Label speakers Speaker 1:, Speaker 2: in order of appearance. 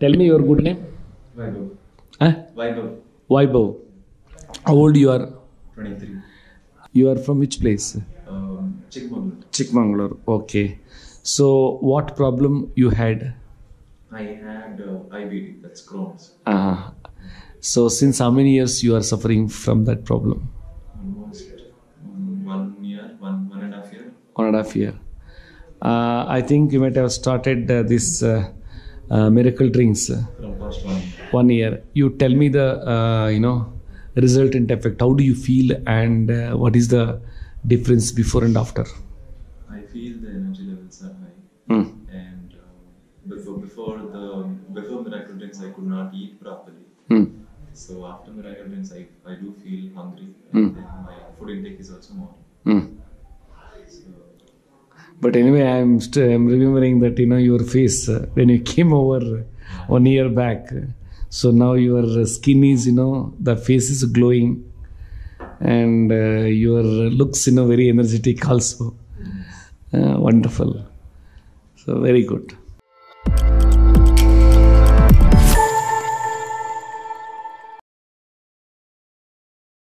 Speaker 1: Tell me your good name.
Speaker 2: Vaibhav.
Speaker 1: Huh?
Speaker 2: Vaibhav.
Speaker 1: Vaibhav. How old you are?
Speaker 2: 23.
Speaker 1: You are from which place?
Speaker 2: Um, Chikmagalur.
Speaker 1: Chikmagalur. Okay. So what problem you had?
Speaker 2: I had uh, IBD, that's Crohn's.
Speaker 1: Uh, so since how many years you are suffering from that problem?
Speaker 2: Almost um, one year, one, one and a half year.
Speaker 1: One and a half year. Uh, I think you might have started uh, this uh, miracle drinks uh,
Speaker 2: From past one year.
Speaker 1: You tell me the uh, you know resultant effect. How do you feel and uh, what is the difference before and after?
Speaker 2: I feel the energy levels are high.
Speaker 1: Mm.
Speaker 2: And uh, before before the before miracle drinks, I could not eat properly.
Speaker 1: Mm.
Speaker 2: So after miracle drinks, I, I do feel hungry.
Speaker 1: Hmm.
Speaker 2: And then my food intake is also more.
Speaker 1: But anyway, I'm st- I'm remembering that you know your face uh, when you came over one year back. So now your skin is you know the face is glowing, and uh, your looks you know very energetic also. Uh, wonderful. So very good.